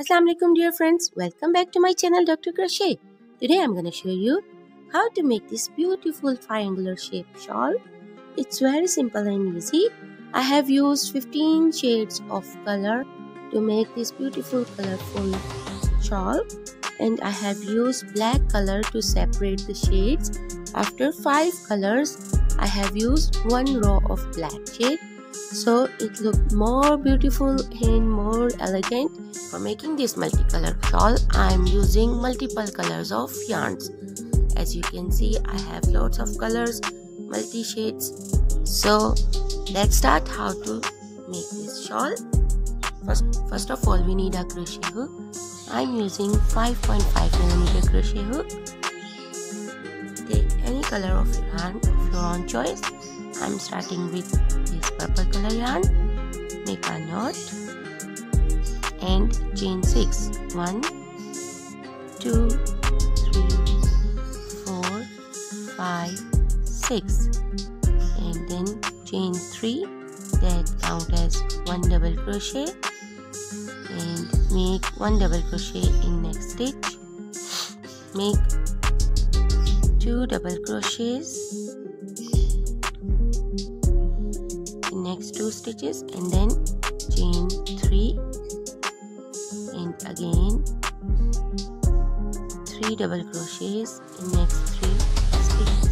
Assalamu alaikum dear friends, welcome back to my channel Dr. Crochet. Today I'm gonna show you how to make this beautiful triangular shaped shawl. It's very simple and easy. I have used 15 shades of color to make this beautiful colorful shawl and I have used black color to separate the shades. After 5 colors, I have used one row of black shade so it looked more beautiful and more elegant. For making this multicolor shawl, I am using multiple colors of yarns. As you can see, I have lots of colors, multi shades. So let's start how to make this shawl. First, first of all, we need a crochet hook. I'm using 5.5 millimeter crochet hook. Take any color of yarn of your own choice. I'm starting with color yarn. Make a knot and chain 6. 1, 2, 3, 4, 5, 6 and then chain 3 that count as 1 double crochet and make 1 double crochet in next stitch make 2 double crochets next two stitches and then chain 3 and again 3 double crochets in next 3 stitches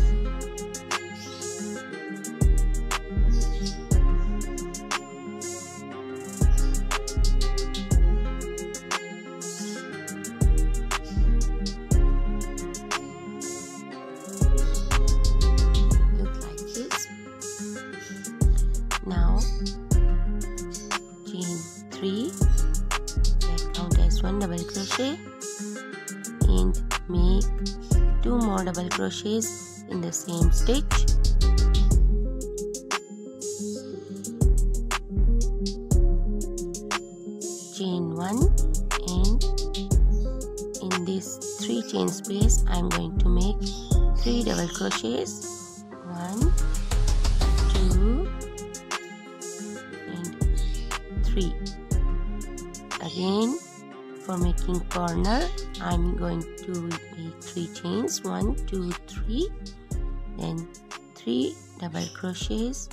crochet and make 2 more double crochets in the same stitch. Chain 1 and in this 3 chain space I'm going to make 3 double crochets. 1 2 and 3 again for making corner. I'm going to make 3 chains. One two three. Then 3 double crochets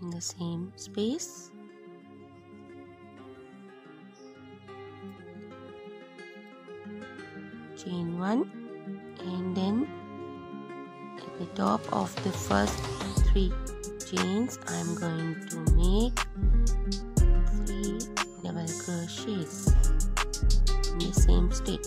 in the same space. Chain 1 and then at the top of the first three chains I'm going to make three crochets in the same stitch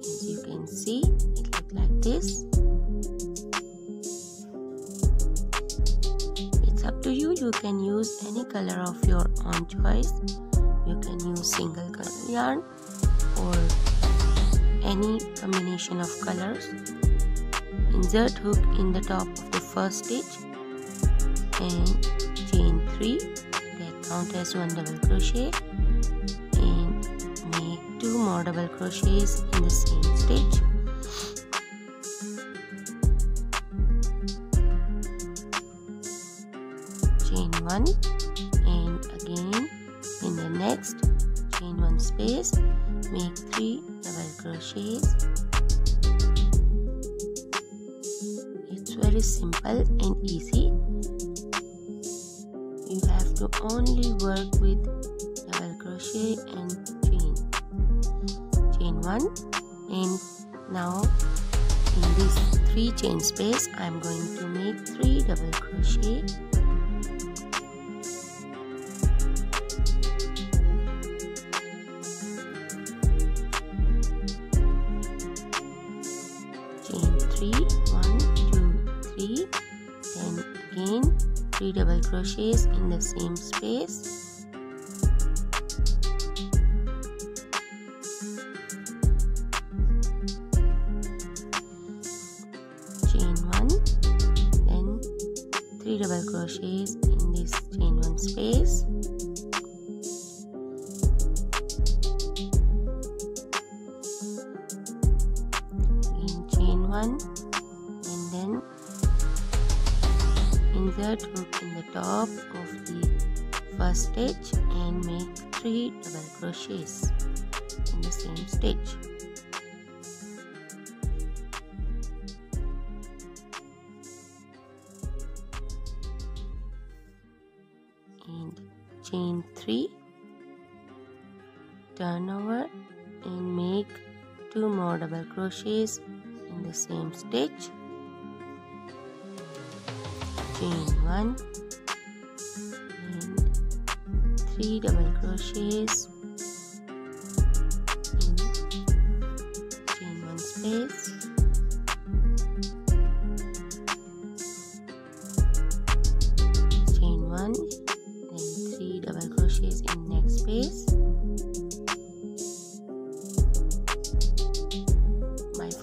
as you can see it look like this. It's up to you. You can use any color of your own choice. You can use single color yarn or any combination of colors insert hook in the top of the first stitch and chain 3 that count as one double crochet. And make two more double crochets in the same stitch crochet and chain chain 1 and now in this 3 chain space I'm going to make 3 double crochet. Chain 3 1 2 3 then again 3 double crochets in the same space in this chain 1 space. In chain 1 one and then insert hook in the top of the first stitch and make three double crochets in the same stitch chain 3 turn over and make two more double crochets in the same stitch. Chain 1 and 3 double crochets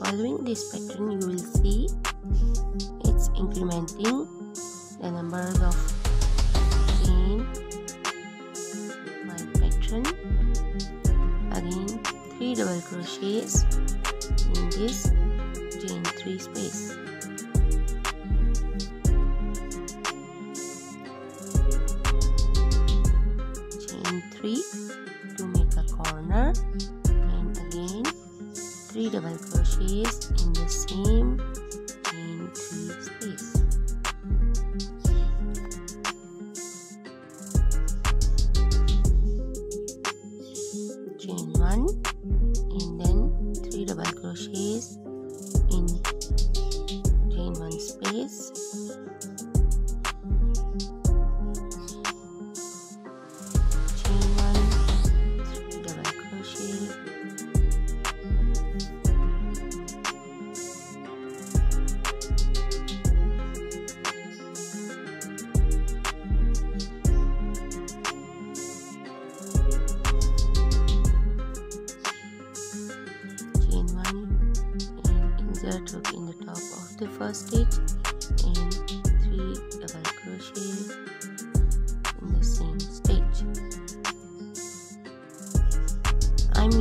following this pattern you will see it's incrementing the numbers of chain by pattern. Again 3 double crochets in this chain 3 space. Chain 3 to make a corner. And again 3 double crochets in the same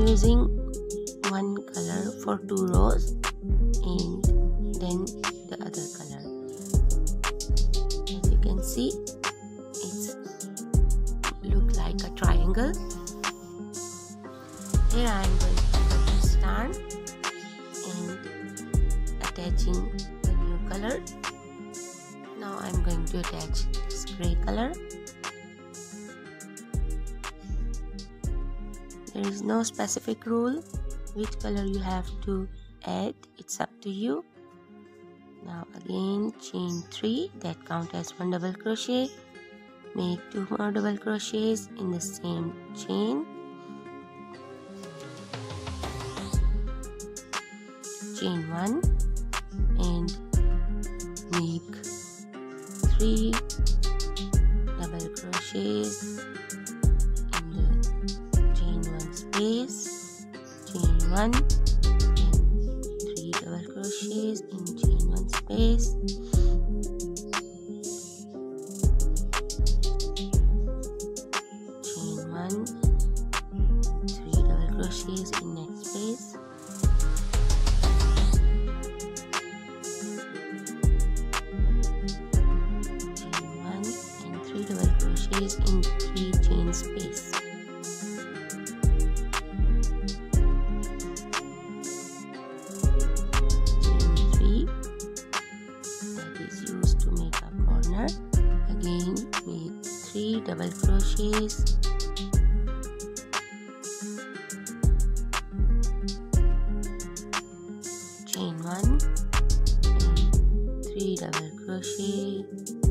Using one color for two rows and then the other color. As you can see it's look like a triangle. Here I'm going to cut the start and attaching the new color. Now I'm going to attach this gray color there is no specific rule which color you have to add. It's up to you. Now again chain 3 that count as one double crochet. Make two more double crochets in the same chain. Chain 1 and make 3 double crochets 1 and 3 double crochets in chain 1 space. Chain 1 3 double crochets in next space. Chain 1 and 3 double crochets in 3 chain space 3 double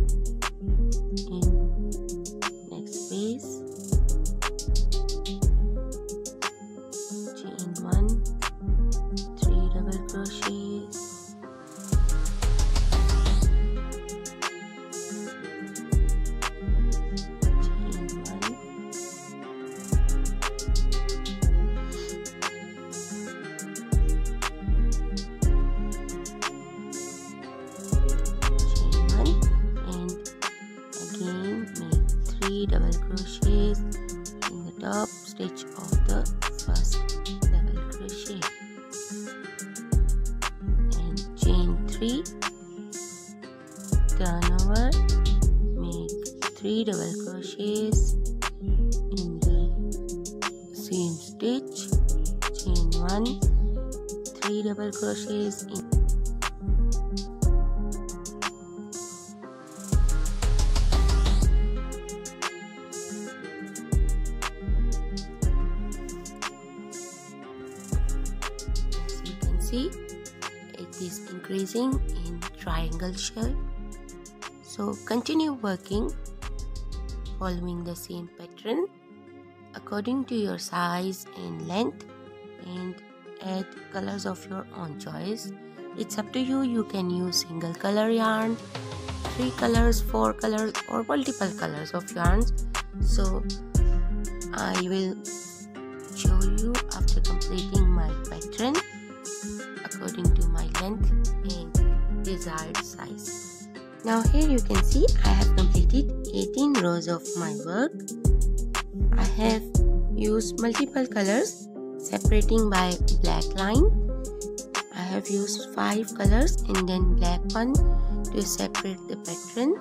stitch chain 1 3 double crochets in. See it is increasing in triangle shape. So continue working following the same pattern according to your size and length and add colors of your own choice it's up to you you can use single color yarn three colors four colors or multiple colors of yarns so i will show you after completing my pattern according to my length and desired size. Now here you can see I have completed 18 rows of my work. I have used multiple colors separating by black line. I have used 5 colors and then black one to separate the pattern.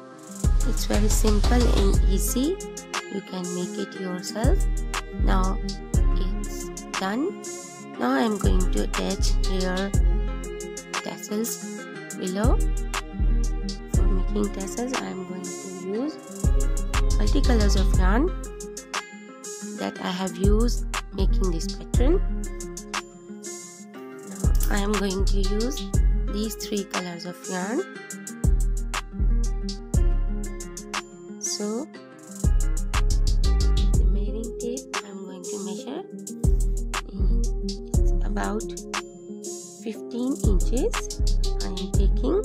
It's very simple and easy. You can make it yourself. Now it's done. Now I'm going to attach here tassels below for making tassels I am going to use multi colors of yarn that I have used making this pattern. I am going to use these three colors of yarn. So the measuring tape I'm going to measure about 15 inches. I am taking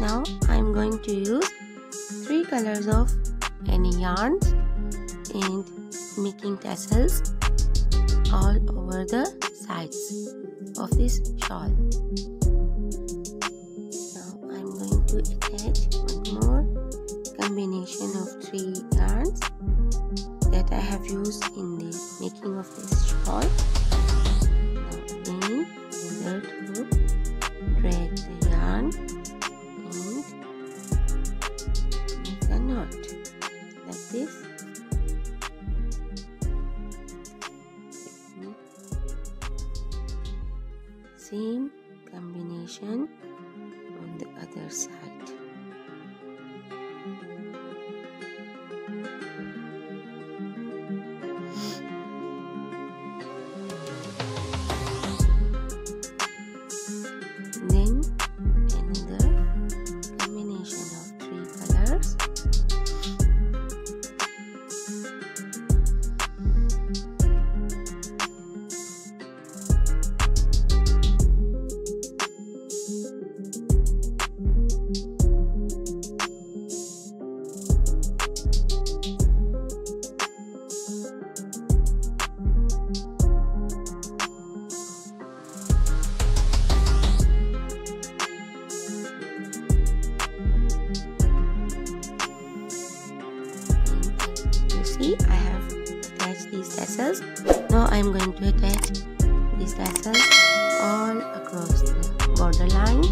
now I'm going to use three colors of any yarns and making tassels all over the sides of this shawl. Now I'm going to attach one more combination of three yarns that I have used in the making of this shawl. Now again insert hook drag the yarn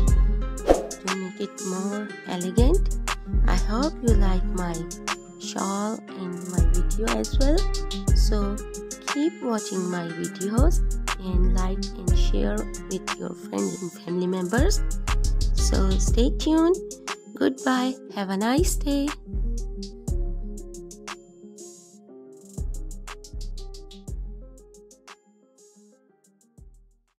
to make it more elegant I hope you like my shawl and my video as well. So keep watching my videos and like and share with your friends and family members. So stay tuned. Goodbye. Have a nice day